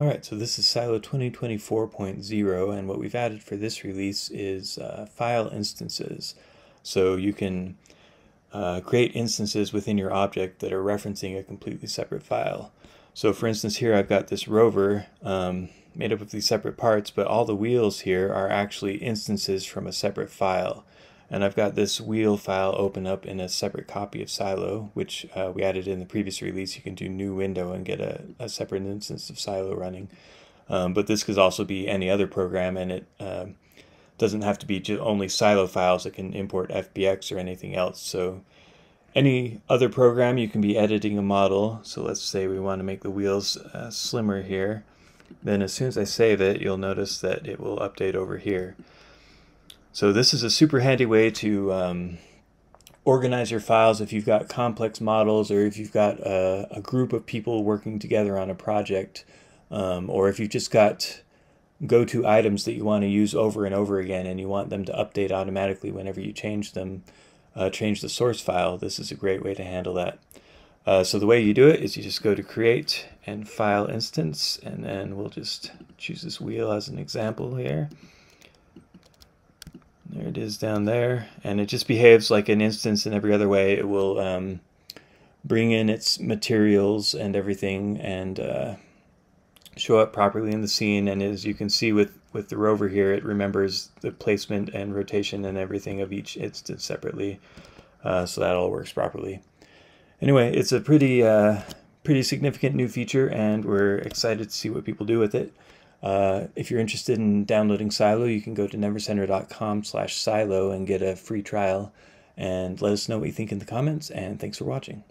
All right, so this is Silo 2024.0, and what we've added for this release is uh, file instances. So you can uh, create instances within your object that are referencing a completely separate file. So for instance, here I've got this rover um, made up of these separate parts, but all the wheels here are actually instances from a separate file. And I've got this wheel file open up in a separate copy of Silo, which uh, we added in the previous release. You can do new window and get a, a separate instance of Silo running. Um, but this could also be any other program, and it uh, doesn't have to be only Silo files. It can import FBX or anything else. So any other program, you can be editing a model. So let's say we want to make the wheels uh, slimmer here. Then as soon as I save it, you'll notice that it will update over here. So this is a super handy way to um, organize your files if you've got complex models or if you've got a, a group of people working together on a project um, or if you've just got go-to items that you want to use over and over again and you want them to update automatically whenever you change them, uh, change the source file, this is a great way to handle that. Uh, so the way you do it is you just go to create and file instance and then we'll just choose this wheel as an example here. It is down there. And it just behaves like an instance in every other way. It will um, bring in its materials and everything and uh, show up properly in the scene. And as you can see with, with the rover here, it remembers the placement and rotation and everything of each instance separately. Uh, so that all works properly. Anyway, it's a pretty, uh, pretty significant new feature and we're excited to see what people do with it. Uh, if you're interested in downloading Silo, you can go to nevercenter.com slash silo and get a free trial. And let us know what you think in the comments, and thanks for watching.